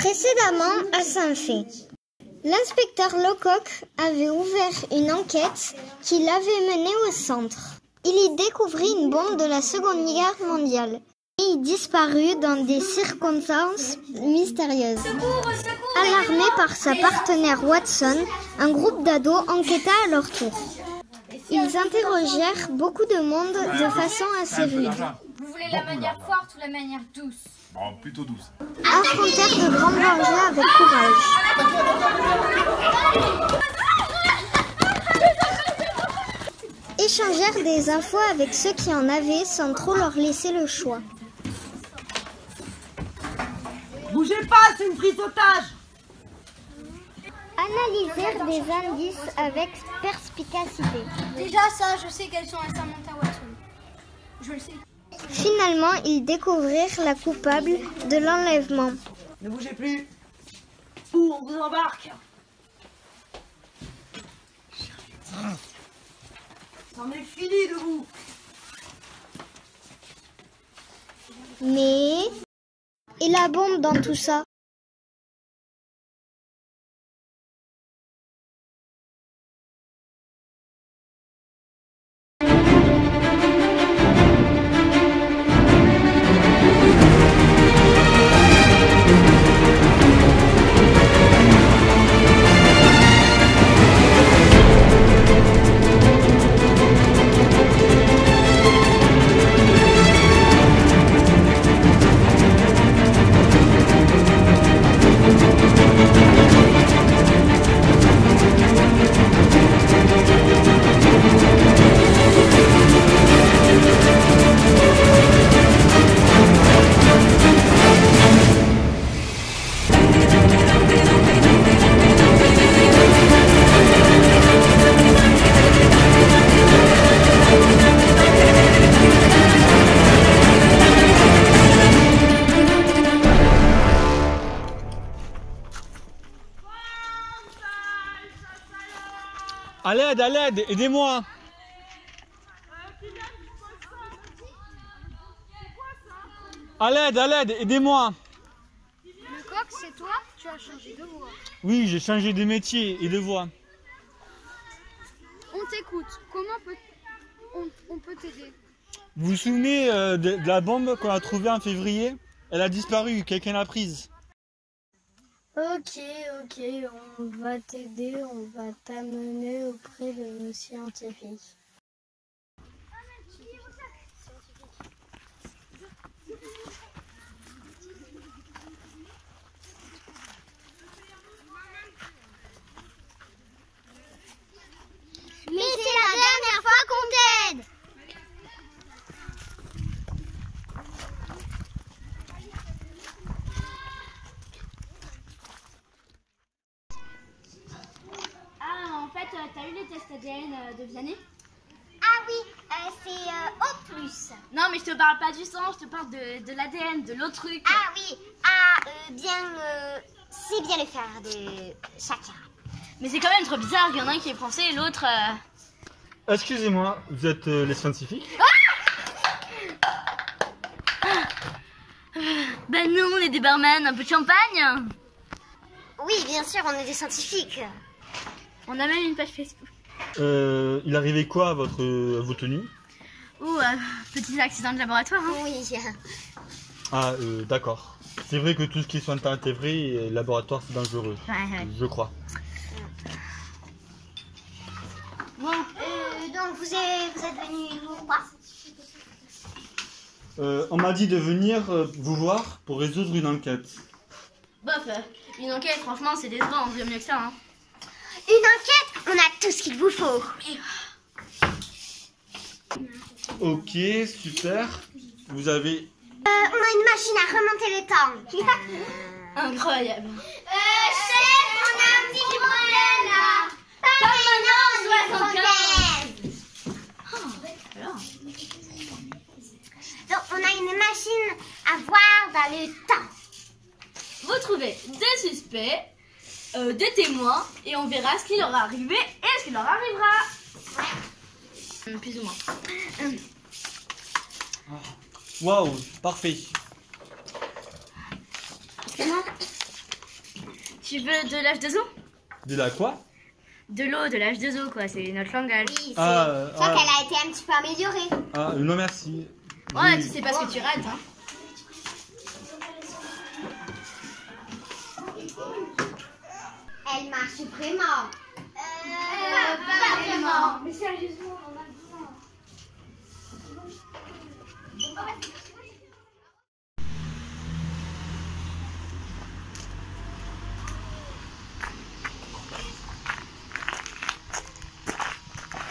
Précédemment à Saint-Fé. L'inspecteur Lecoq avait ouvert une enquête qui l'avait mené au centre. Il y découvrit une bombe de la Seconde Guerre mondiale et y disparut dans des circonstances mystérieuses. Alarmé par sa partenaire Watson, un groupe d'ados enquêta à leur tour. Ils interrogèrent beaucoup de monde de façon assez rude. Vous voulez la manière forte ou la manière douce? Bon, plutôt douce. affrontèrent de grands dangers avec courage. Échangèrent des infos avec ceux qui en avaient sans trop leur laisser le choix. Bougez pas, c'est une prise d'otage Analysèrent des indices avec perspicacité. Déjà ça, je sais quelles sont les Samantha Watson. Je le sais. Finalement, ils découvrirent la coupable de l'enlèvement. Ne bougez plus. Ou on vous embarque? C'en est fini de vous. Mais... Et la bombe dans tout ça aidez-moi À l'aide, à l'aide, aidez-moi Lecoq, c'est toi? Tu as changé de voix. Oui, j'ai changé de métier et de voix. On t'écoute. Comment peut on, on peut t'aider? Vous vous souvenez euh, de, de la bombe qu'on a trouvée en février? Elle a disparu, quelqu'un l'a prise. Ok, ok, on va t'aider, on va t'amener auprès de nos scientifiques dernière fois qu'on t'aide Ah, en fait, euh, t'as eu les tests ADN euh, de Vianney? Ah oui, euh, c'est au plus. Non, mais je te parle pas du sang, je te parle de, de l'ADN, de l'autre truc. Ah oui, ah euh, bien, euh, c'est bien le faire de chacun. Mais c'est quand même trop bizarre, il y en a un qui est français et l'autre. euh, Excusez-moi, vous êtes euh, les scientifiques? Ben non, on est des barman, un peu de champagne Oui, bien sûr, on est des scientifiques. On a même une page Facebook. euh, Il arrivait quoi à, votre, à vos tenues Ou euh, petit accident de laboratoire. Hein. Oui. Ah, euh, d'accord. C'est vrai que tout ce qui est soins de vrai et laboratoire, c'est dangereux. Ouais, ouais. Je crois. Bon, euh, donc vous êtes, vous êtes venu nous voir? Euh, on m'a dit de venir euh, vous voir pour résoudre une enquête. Bof, euh, une enquête, franchement, c'est décevant, on fait mieux que ça. Hein. Une enquête, on a tout ce qu'il vous faut. Ok, super. Vous avez... Euh, on a une machine à remonter le temps. Incroyable. Euh, chef, on a un petit problème là. Pas maintenant, 75. Alors Donc, on a une machine à voir dans le temps. Vous trouvez des suspects, euh, des témoins, et on verra ce qui leur est arrivé et ce qui leur arrivera. Hum, Plus ou moins. Waouh, parfait. Tu veux de l'âge de zoo? De la quoi? De l'eau, de l'âge de zoo, quoi. C'est notre langage. Oui, c'est Ah, euh, je crois ah. qu'elle a été un petit peu améliorée. Ah, euh, non merci. Ouais, Oui. tu sais pas ce que tu rates, hein. Elle marche vraiment. Euh, pas vraiment. Mais sérieusement, on a besoin.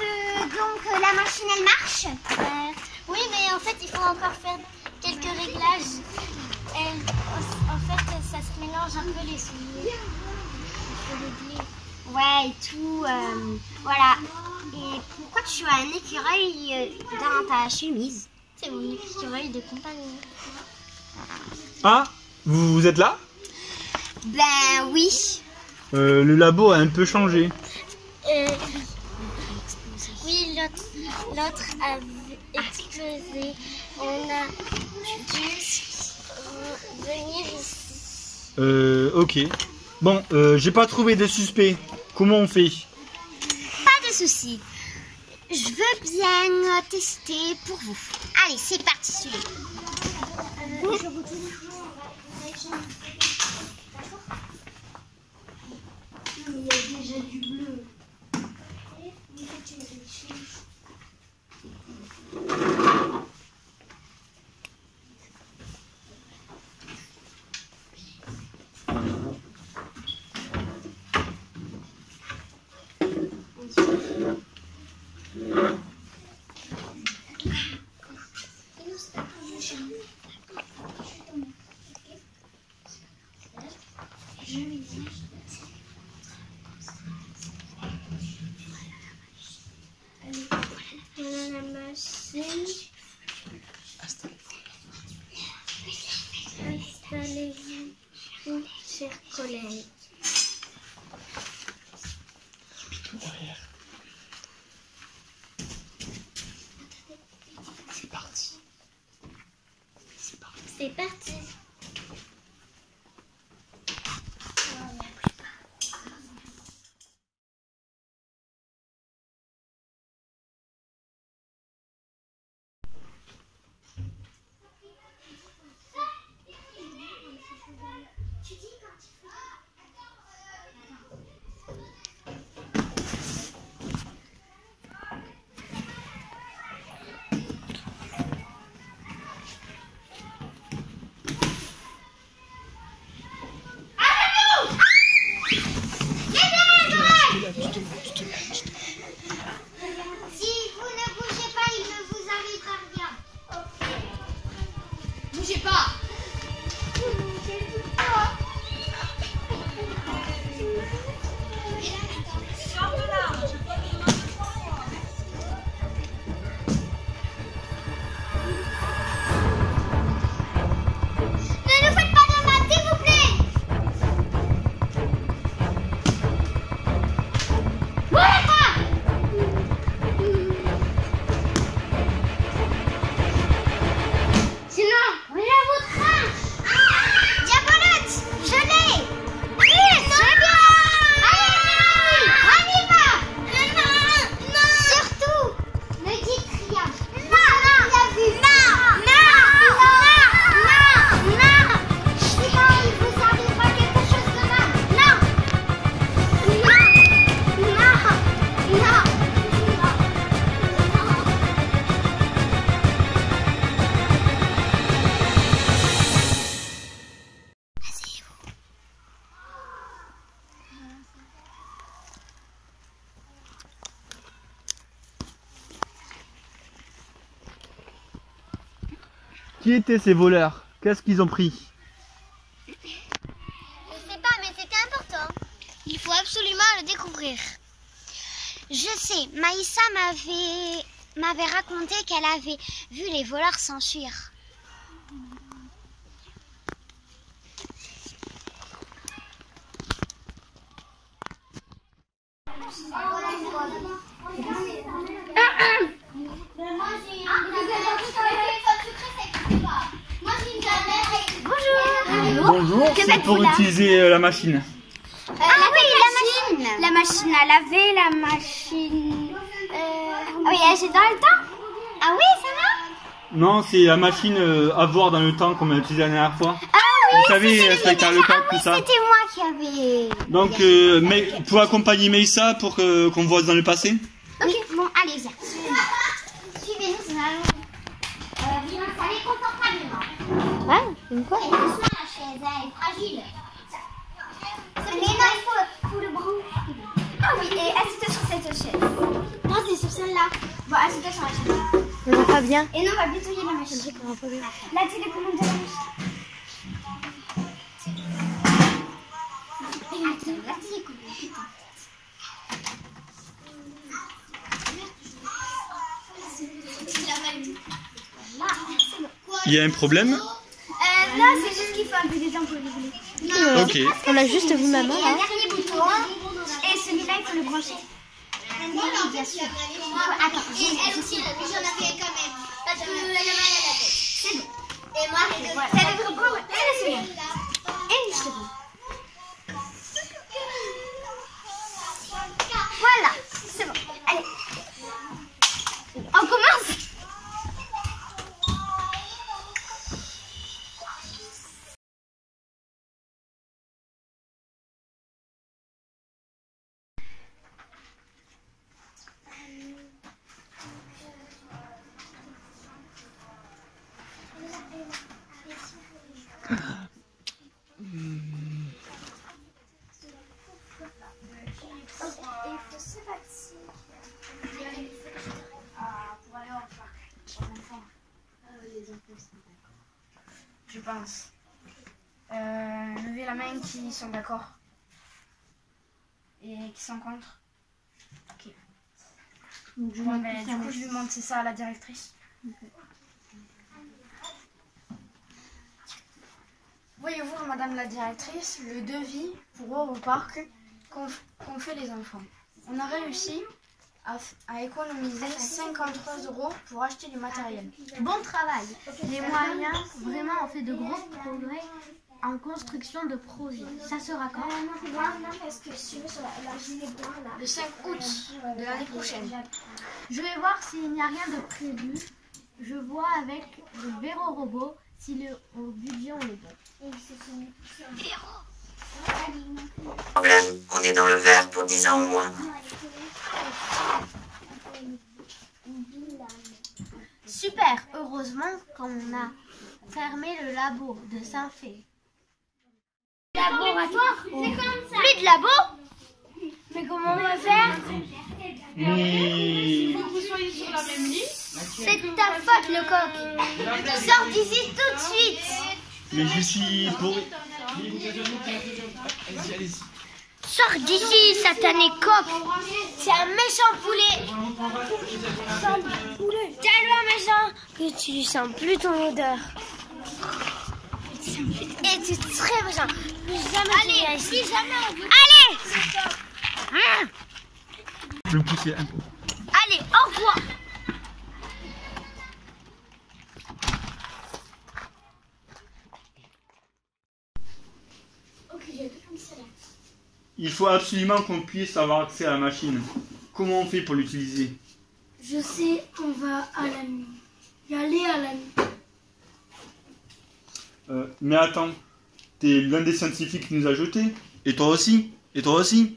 Euh, donc euh, la machine elle marche Oui mais en fait il faut encore faire quelques réglages. Elle- en fait ça se mélange un peu les souliers. Ouais et tout. euh, voilà. Et pourquoi tu as un écureuil euh, dans ta chemise? C'est mon écureuil de compagnie. Ah, vous, vous êtes là? Ben oui. Euh, Le labo a un peu changé. Euh, oui, l'autre, l'autre a explosé. On a dû venir ici. Euh, ok. Bon, euh, j'ai pas trouvé de suspect. Comment on fait? Pas de souci. Je veux bien tester pour vous. Allez, c'est parti, la machine. Installez-vous, chers collègues. C'est parti. C'est parti. Qui étaient ces voleurs? Qu'est-ce qu'ils ont pris? Je sais pas, mais c'était important. Il faut absolument le découvrir. Je sais, Maïssa m'avait m'avait raconté qu'elle avait vu les voleurs s'enfuir. Bonjour. Bonjour, Que c'est pour faites-vous là utiliser euh, la machine. la machine à laver, la machine. Euh... Oui, c'est dans le temps. Ah oui, ça va Non, c'est la machine euh, à voir dans le temps qu'on a utilisée la dernière fois. Ah oui, Vous savez, euh, avec le ah, oui, tout ça. C'était moi qui avais. Donc, euh, mais, pour accompagner Meissa pour que- qu'on voit dans le passé Ok, bon, allez, viens. Suivez-nous, nous allons euh, vous installer confortablement. Ouais, une quoi Elle est fragile. Mais non, il faut, le brancher. Ah oui, et assieds-toi sur cette chaise. Non, c'est sur celle-là. Bon, assieds-toi sur la chaise. On va pas bien. Et non, on va nettoyer la machine. La télécommande de la machine. La télécommande, putain. Il y a un problème? Euh, qu'il faut un peu de temps pour le rouler. Ok. On a juste vu maman Il y a là. le dernier bouton. Et celui-là, il faut le brancher. Oui, bien sûr. Il faut- Attends, je- je sais. j'en avais quand même. Parce que elle a mal à la tête. C'est bon. Et moi. Ça devrait prendre une seconde. Une seconde. Voilà, c'est bon. Allez. On commence Il faut se vacciner. pour aller au parc pour enfants. les enfants sont d'accord. Je pense. Euh, qui sont d'accord. Et qui sont contre. Ok. Bon, ben, du coup, je lui montre ça à la directrice. Voyez-vous, madame la directrice, le devis pour Europark qu'ont qu'ont fait les enfants. On a réussi à, à économiser 53 euros pour acheter du matériel. Bon travail. Les moyens, vraiment, on fait de gros progrès en construction de projets. Ça sera quand? Le 5 août de l'année prochaine. Je vais voir s'il n'y a rien de prévu. Je vois avec le véro robot si le budget on est bon. problème, on est dans le vert pour 10 ans au moins. Super. Heureusement qu'on a fermé le labo de Saint-Fé. Laboratoire C'est comme ça. Plus de labo Mais comment on va faire Mais... C'est de ta faute, le coq. Sors d'ici tout de suite. Mais je suis pour... Sors d'ici, satané coq. C'est un méchant poulet. Tiens-le, méchant. Que tu sens plus ton odeur. Et tu es très. Plus jamais Allez, plus jamais on veut- Allez Je vais me pousser un peu. Allez, au revoir. Il faut absolument qu'on puisse avoir accès à la machine. Comment on fait pour l'utiliser? Je sais, on va à la nuit. Y aller à la nuit. Euh, Mais attends, t'es l'un des scientifiques qui nous a jetés Et toi aussi Et toi aussi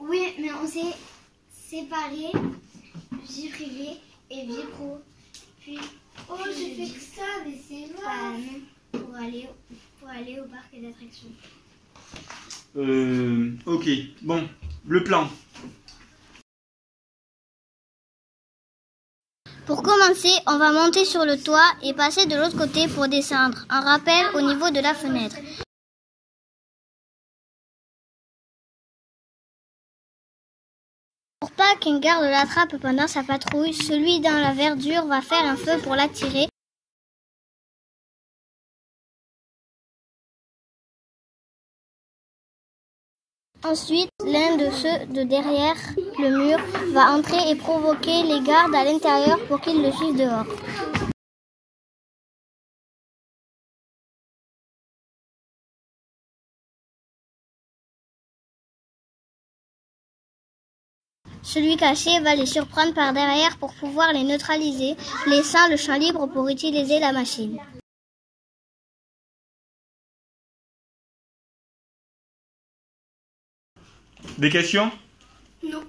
Oui, mais on s'est séparés, vie privée et vie pro. Puis, oh, j'ai fait que ça, mais c'est moi. pour aller, pour aller au parc d'attractions. Euh... Ok, bon, le plan. On va monter sur le toit et passer de l'autre côté pour descendre. Un rappel au niveau de la fenêtre. Pour pas qu'un garde l'attrape pendant sa patrouille, celui dans la verdure va faire un feu pour l'attirer. Ensuite, l'un de ceux de derrière le mur va entrer et provoquer les gardes à l'intérieur pour qu'ils le suivent dehors. Celui caché va les surprendre par derrière pour pouvoir les neutraliser, laissant le champ libre pour utiliser la machine. Des questions? Non.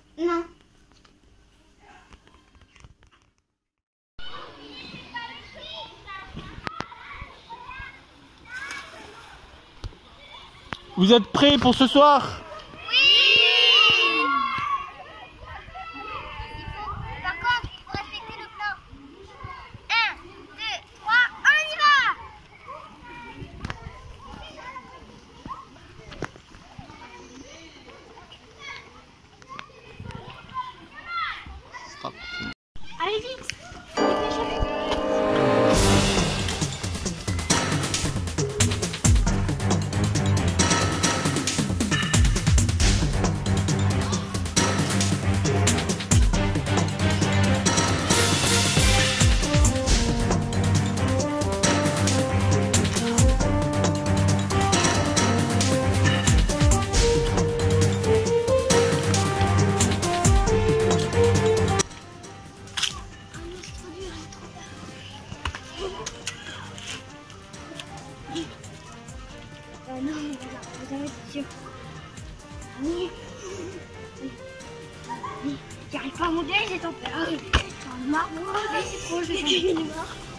Vous êtes prêts pour ce soir? J'arrive pas à monter, j'ai tant peur. J'en ai marre. C'est trop, je suis marre.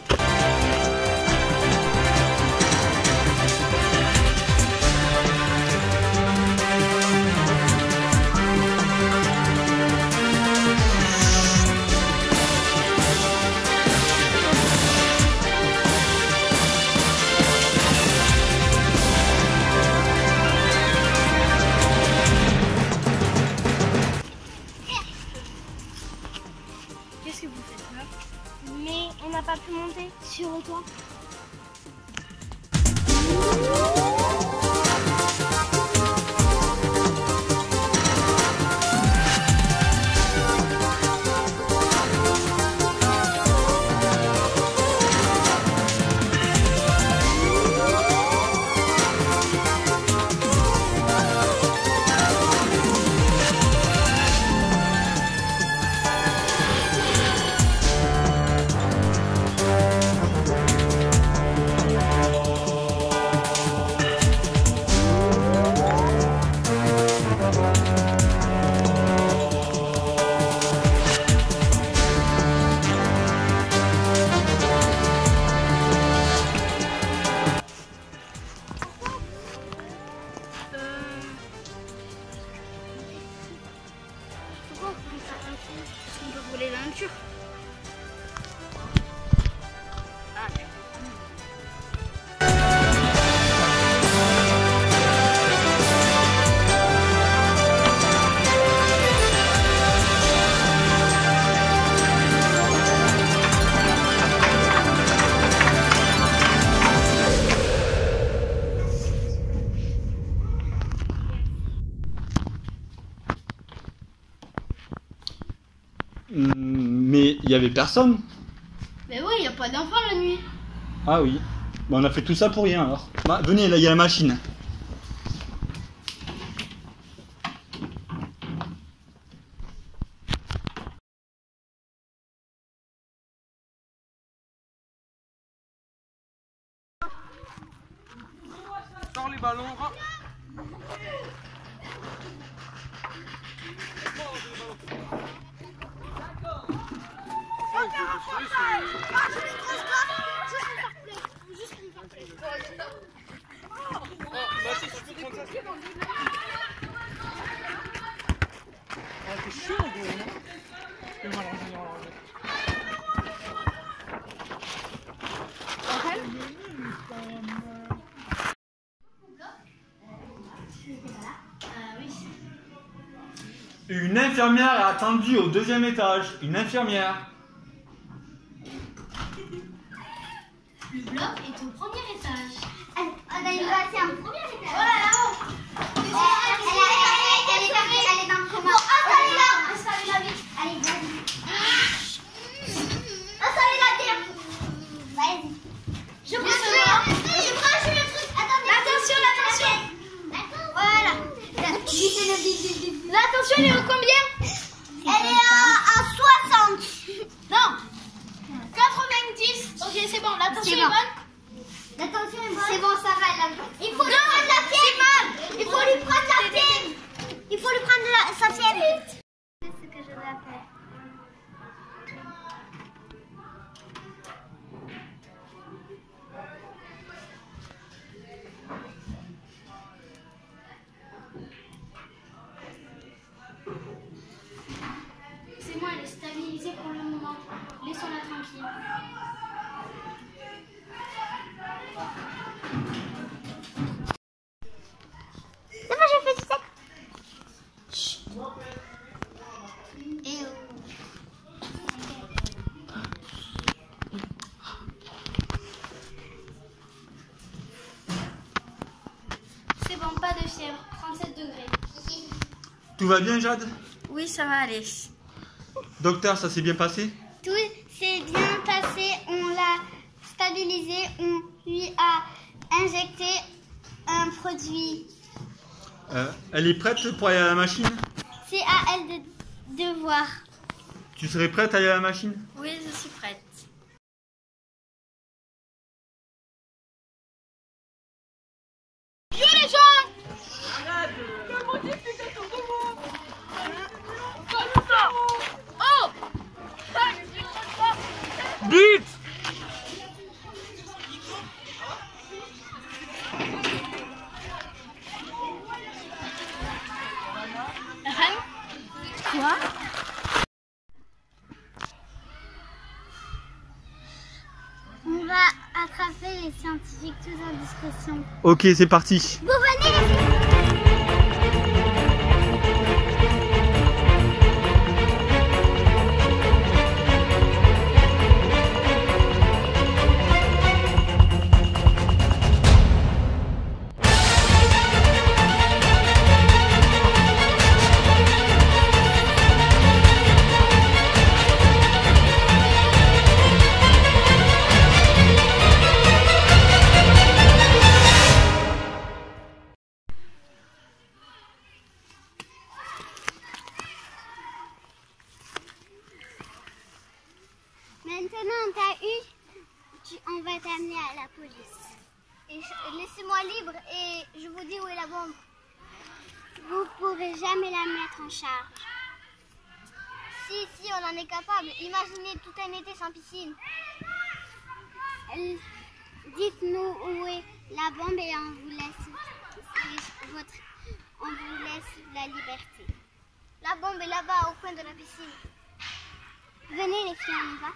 avait personne Mais oui, il n'y a pas d'enfant la nuit. Ah oui. Bon, on a fait tout ça pour rien alors. Bah, venez, là, il y a la machine. Sors les ballons. Une infirmière est attendue au deuxième étage. Une infirmière. On a une Tout va bien, Jade? Oui, ça va aller. Docteur, ça s'est bien passé Tout s'est bien passé. On l'a stabilisé. On lui a injecté un produit. Euh, Elle est prête pour aller à la machine? C'est à elle de, de voir. Tu serais prête à aller à la machine? Ok, c'est parti. Si, si, on en est capable. Imaginez tout un été sans piscine. Euh, Dites-nous où est la bombe et on vous laisse la liberté. La bombe est là-bas au coin de la piscine. Venez les filles, on va.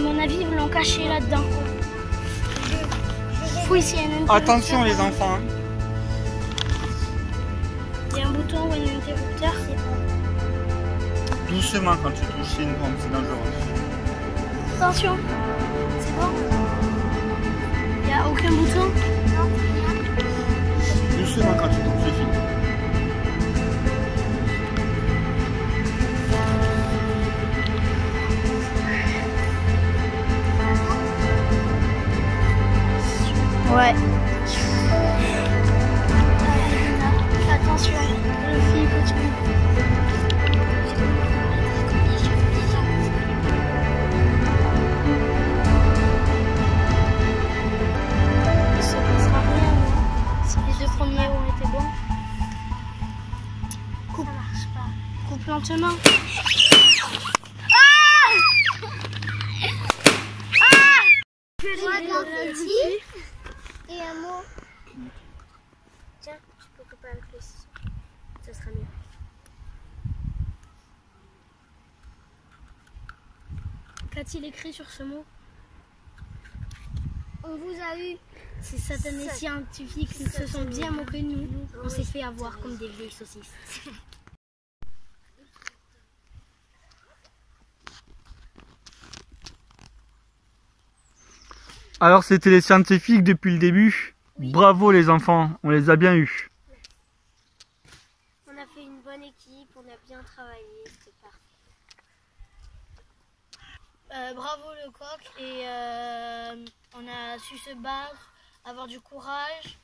Mon avis, ils l'ont caché là-dedans. Oui, un interrupteur. Attention les enfants. hein. Il y a un bouton ou un interrupteur. Doucement quand tu touches une bombe, c'est dangereux. Attention. C'est bon? Il n'y a aucun bouton? Doucement quand tu touches Ouais. Écrit sur ce mot On vous a eu. Ces satanés scientifiques se sont bien moqués de nous. On s'est fait avoir comme des vieilles saucisses. Alors c'était les scientifiques depuis le début. Bravo les enfants, on les a bien eus. On a fait une bonne équipe, on a bien travaillé, c'était parfait. Euh, bravo le coq et euh, on a su se battre, avoir du courage.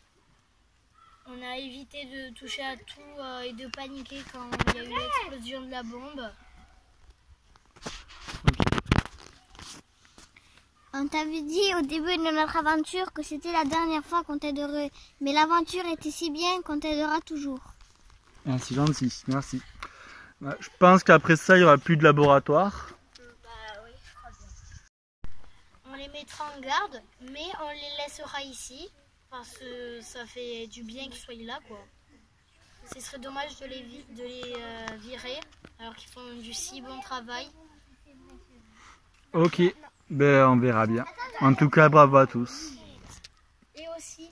On a évité de toucher à tout euh, et de paniquer quand il y a eu l'explosion de la bombe. On t'avait dit au début de notre aventure que c'était la dernière fois qu'on t'aiderait. Mais l'aventure était si bien qu'on t'aidera toujours. C'est gentil, merci. Ouais, Je pense qu'après ça, il n'y aura plus de laboratoire. On les mettra en garde, mais on les laissera ici parce que ça fait du bien qu'ils soient là quoi. Ce serait dommage de les, vi- de les euh, virer alors qu'ils font du si bon travail. Ok, ben on verra bien. En tout cas, bravo à tous. Et aussi,